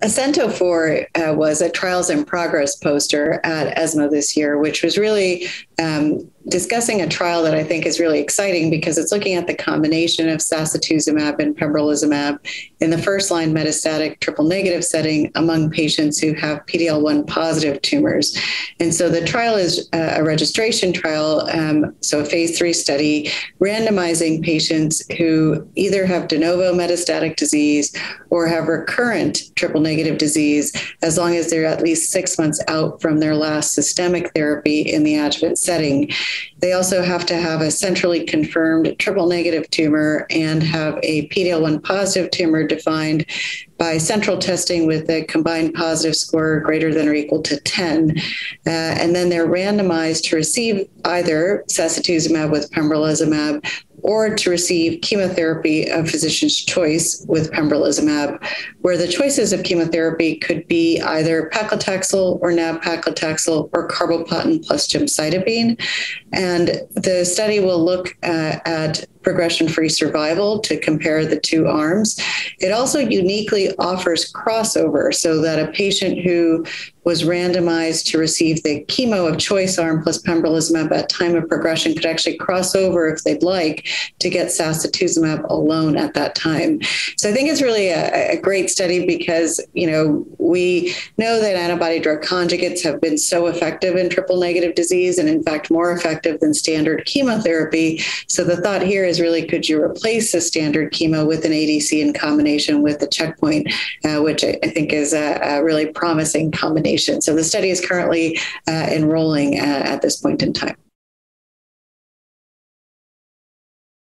ASCENT-04 uh, was a trials in progress poster at ESMO this year, which was really um, discussing a trial that I think is really exciting because it's looking at the combination of sacituzumab and pembrolizumab in the first line metastatic triple negative setting among patients who have PD L1 positive tumors. And so the trial is a registration trial, um, so a phase three study, randomizing patients who either have de novo metastatic disease or have recurrent triple negative disease, as long as they're at least six months out from their last systemic therapy in the adjuvant setting. They also have to have a centrally confirmed triple negative tumor and have a PD-L1 positive tumor defined by central testing with a combined positive score greater than or equal to 10. Uh, and then they're randomized to receive either sacituzumab with pembrolizumab or to receive chemotherapy of physician's choice with pembrolizumab, where the choices of chemotherapy could be either paclitaxel or nab-paclitaxel or carboplatin plus gemcitabine. And the study will look uh, at progression free survival to compare the two arms. It also uniquely offers crossover so that a patient who was randomized to receive the chemo of choice arm plus pembrolizumab at time of progression could actually cross over if they'd like to get sacituzumab alone at that time. So I think it's really a, a great study because, you know, we know that antibody drug conjugates have been so effective in triple negative disease and in fact more effective than standard chemotherapy. So the thought here is really could you replace the standard chemo with an ADC in combination with the checkpoint, uh, which I, think is a, a really promising combination so the study is currently uh, enrolling uh, at this point in time.